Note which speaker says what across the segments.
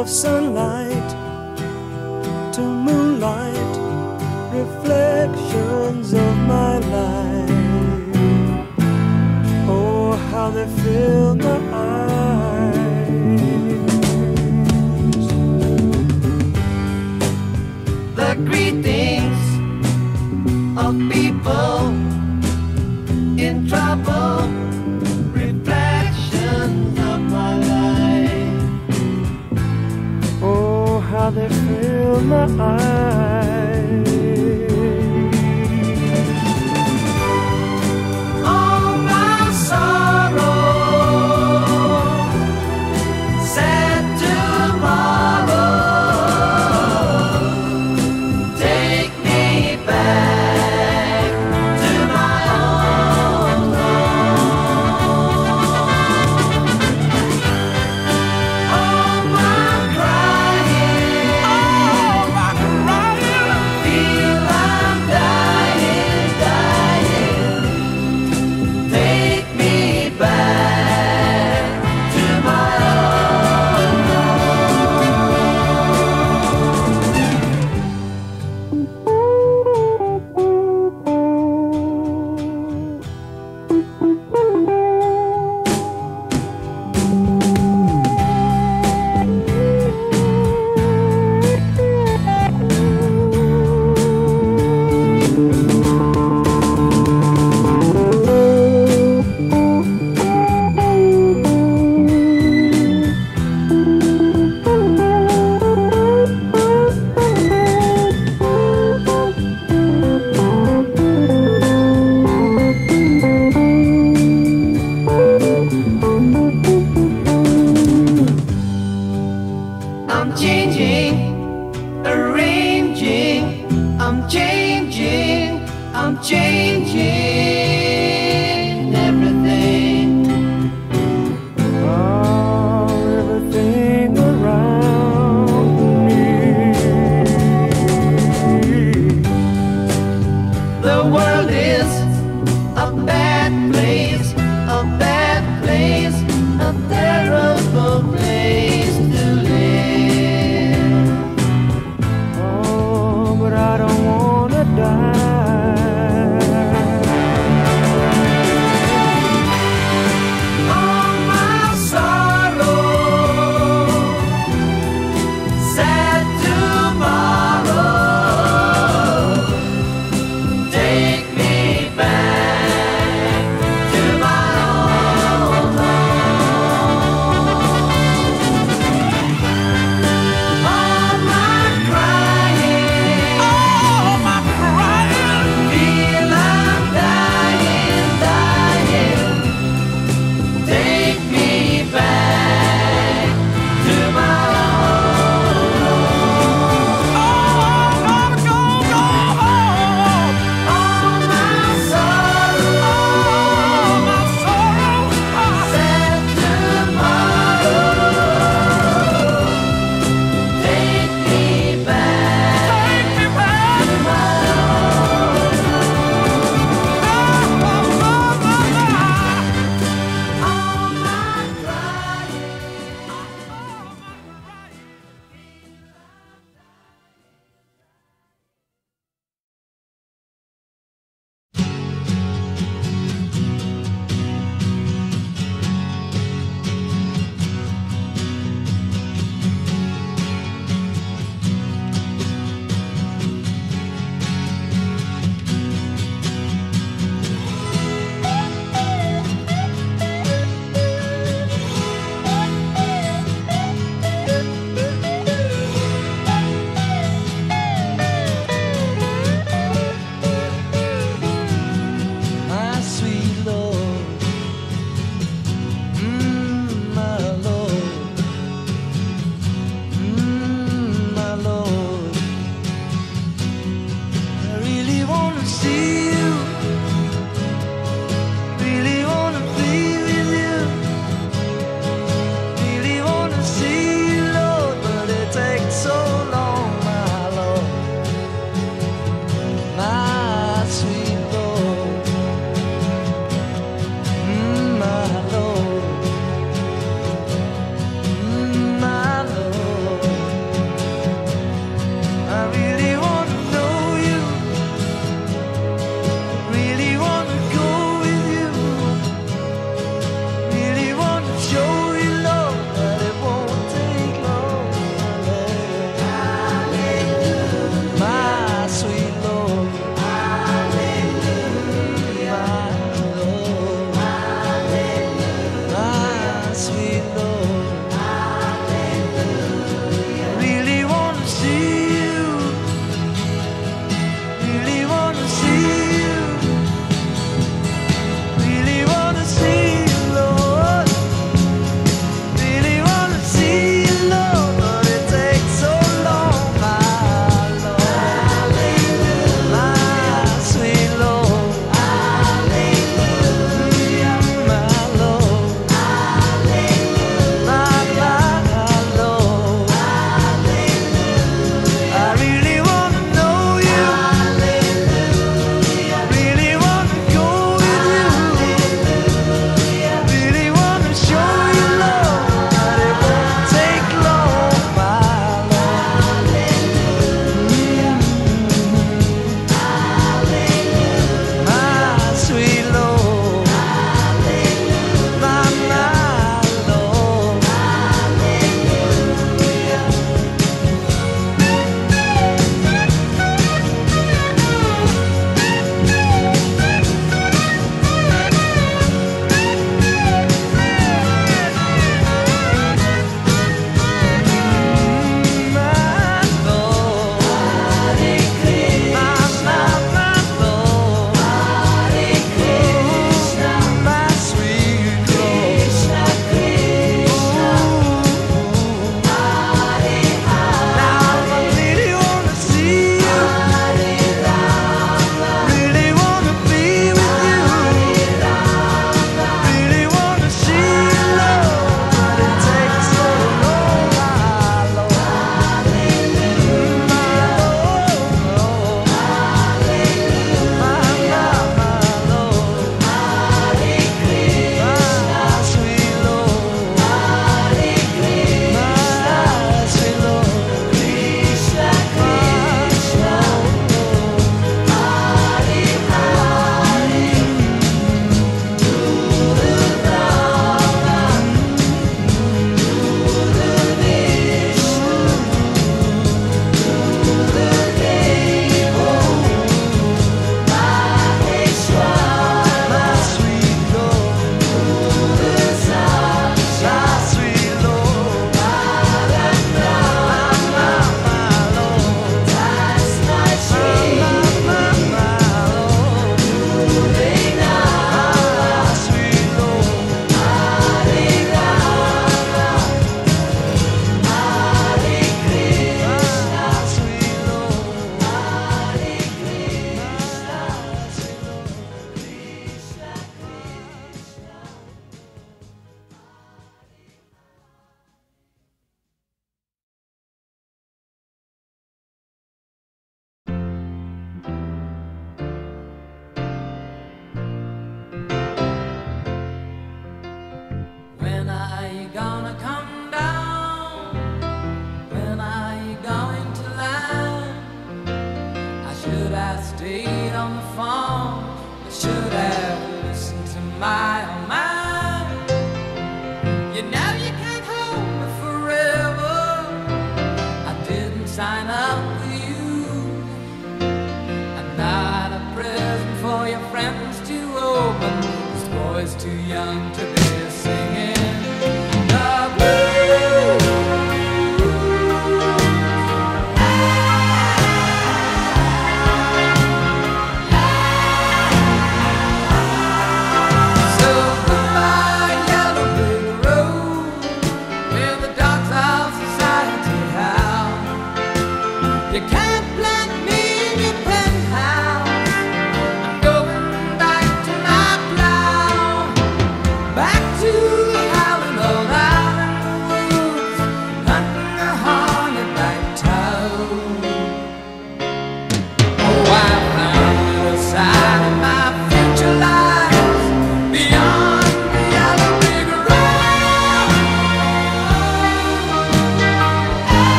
Speaker 1: of sunlight to moonlight, reflections of my life. Oh, how they fill my
Speaker 2: fill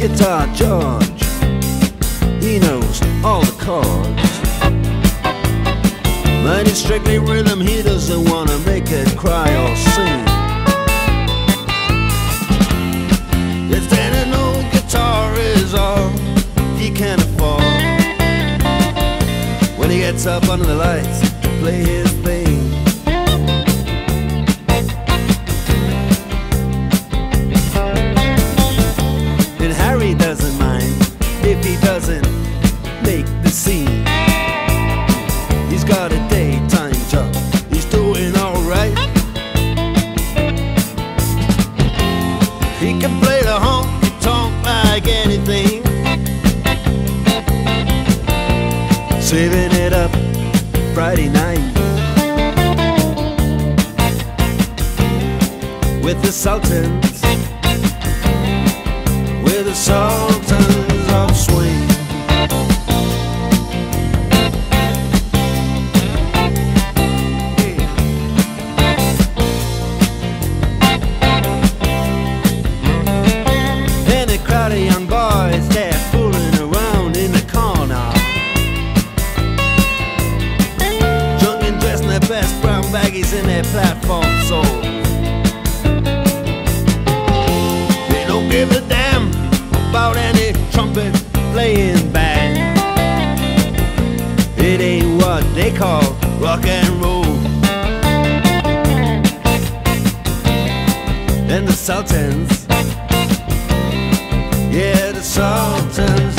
Speaker 3: Guitar George, he knows all the chords. But it's strictly rhythm, he doesn't wanna make it cry or sing. If then an old guitar is all he can afford, when he gets up under the lights to play his thing. 保证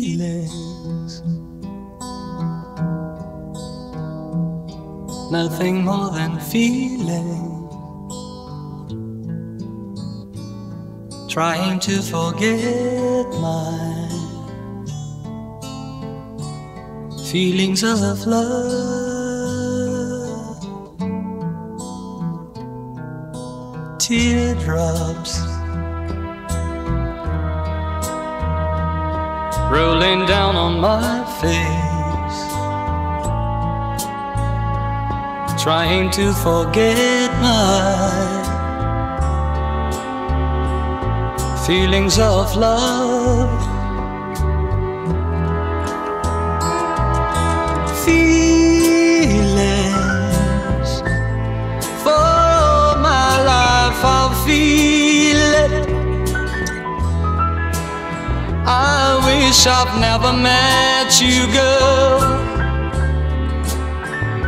Speaker 4: feelings. Nothing more than feeling. Trying to forget my feelings of love. Teardrops rolling down on my face, trying to forget my feelings of love. Feelings I wish I've never met you, girl.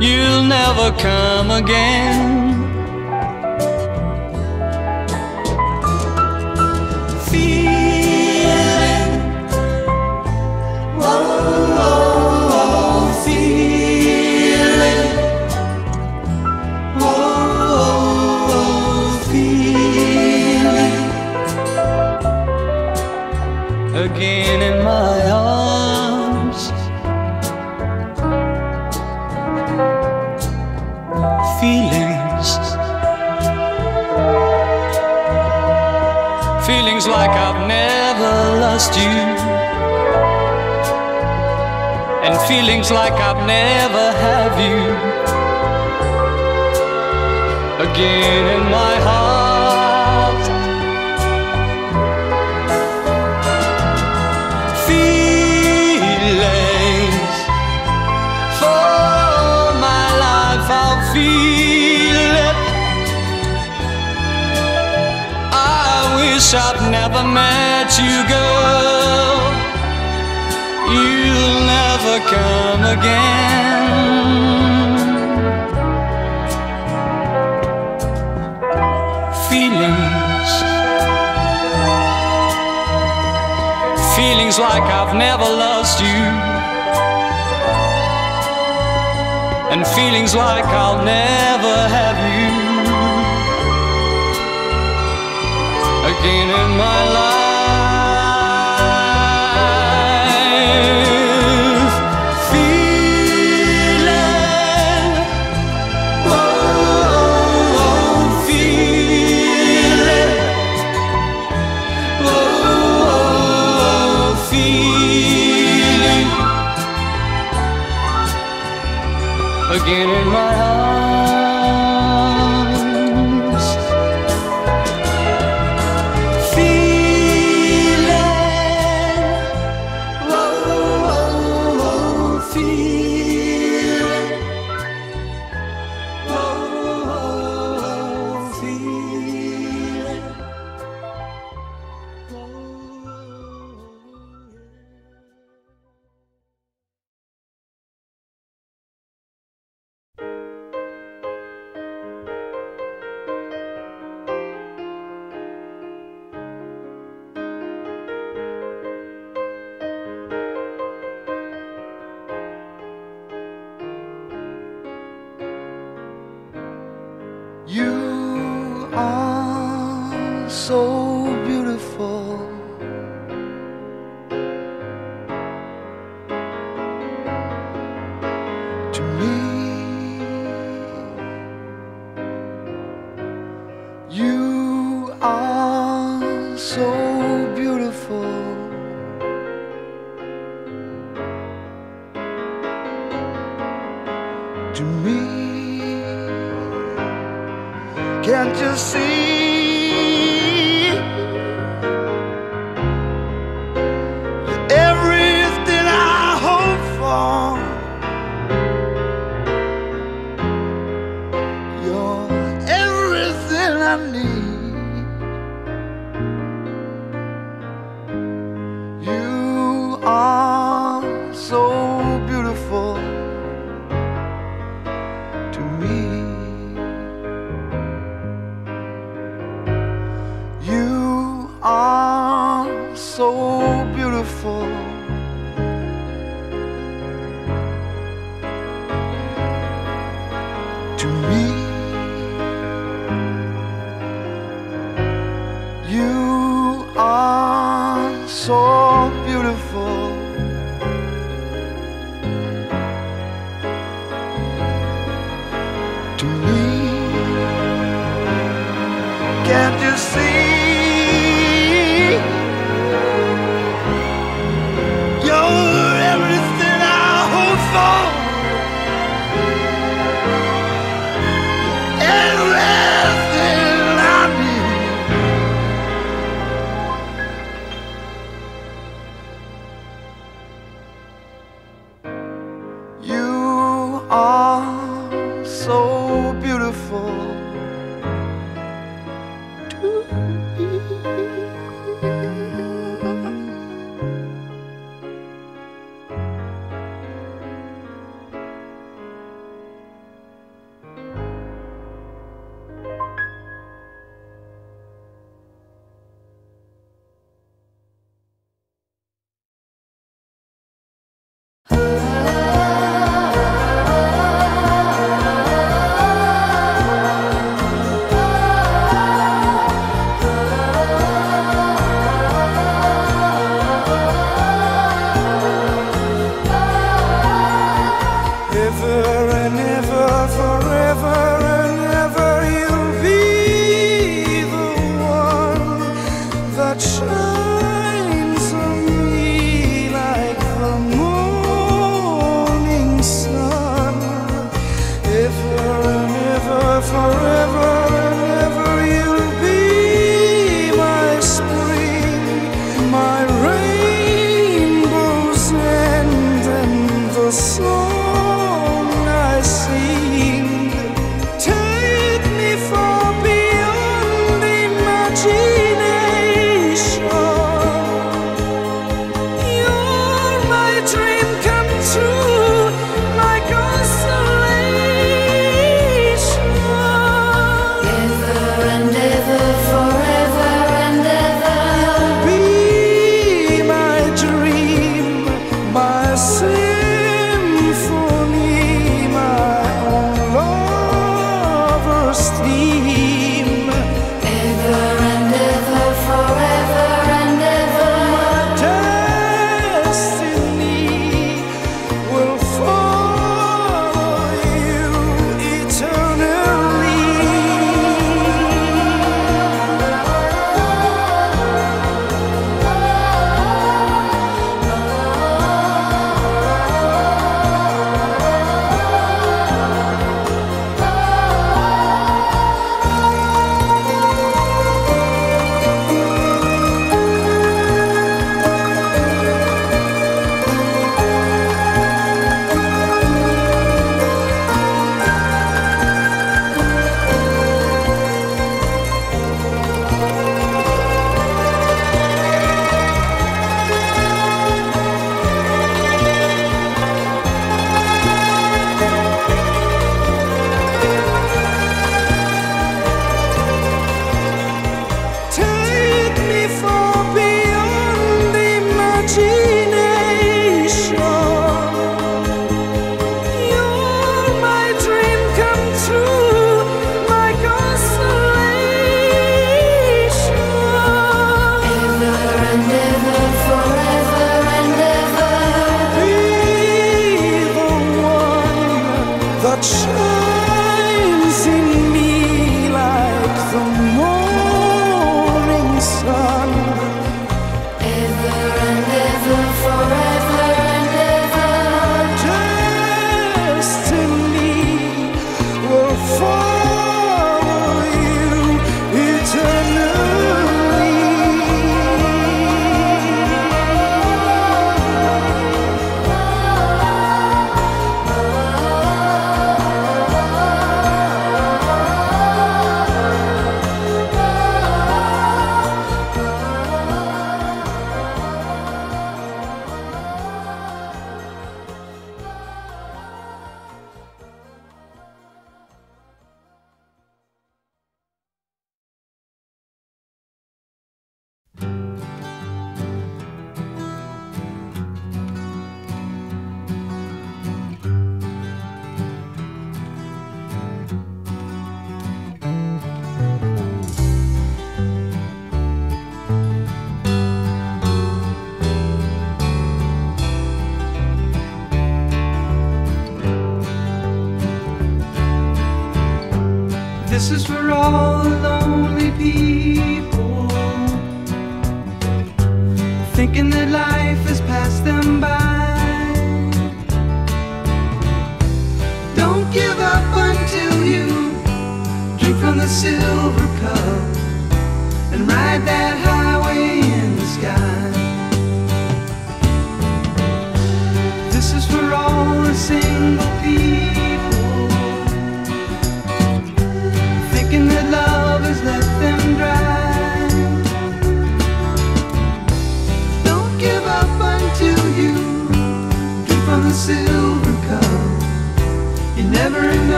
Speaker 4: You'll never come again. Never you, and feelings like I've never have you. Again in my heart. feelings. For my life I'll feel it. I wish I'd never met you girl never come again. Feelings. Feelings like I've never lost you, and feelings like I'll never have you. Again in my life.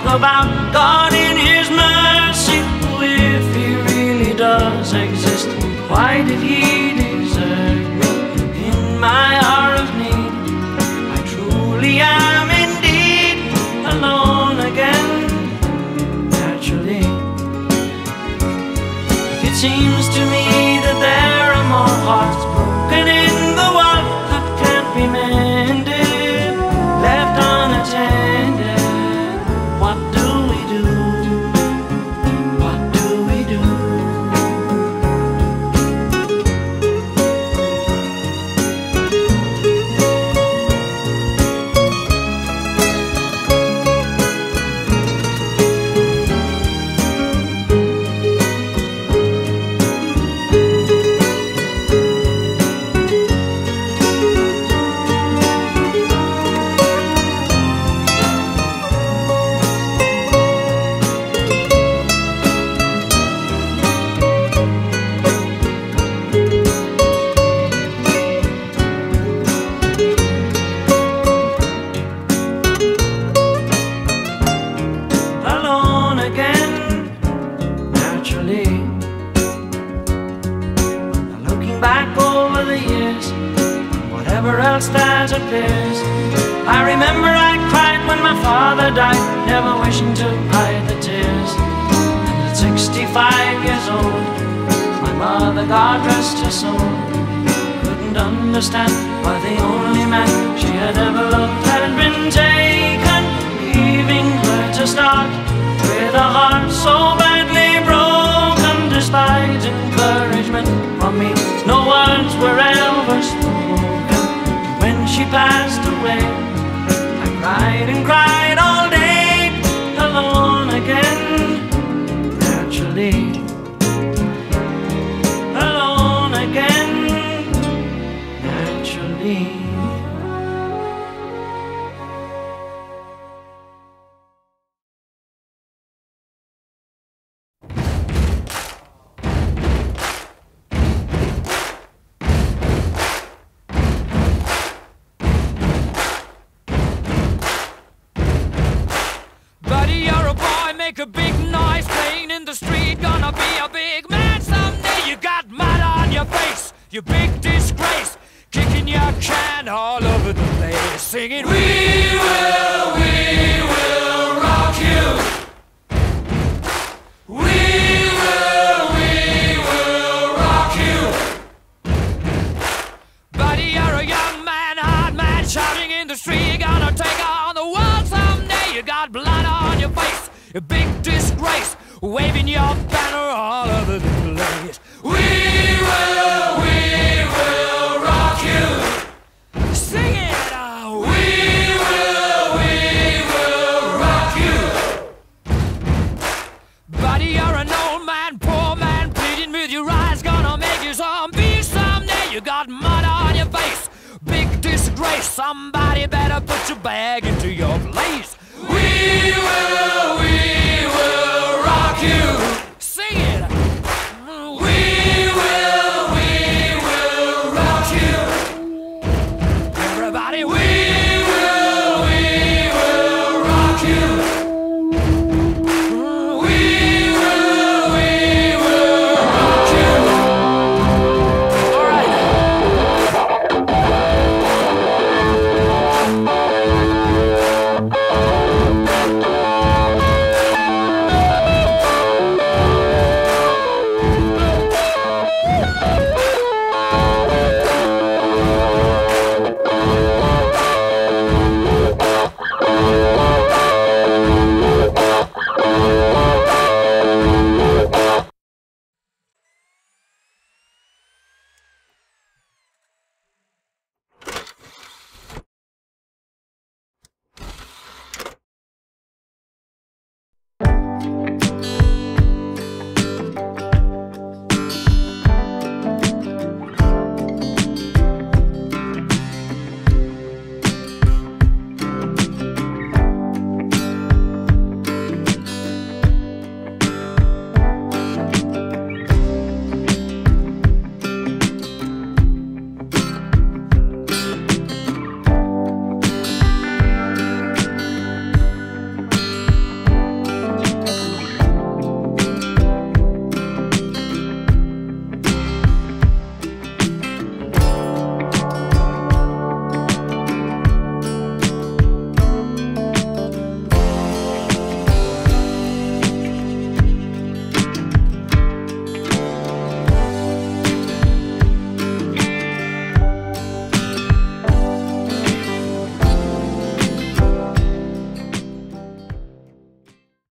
Speaker 2: talk about God in His mercy if He really does exist? Why did He desert me in my hour of need? I truly am indeed alone again, naturally. It seems to me that there are more hearts. remember I cried when my father died, never wishing to hide the tears. And at 65 years old, my mother, God rest her soul, couldn't understand why the only man she had ever loved had been taken, leaving her to start with a heart so badly broken, despite encouragement from me. No words were ever. and
Speaker 1: cry.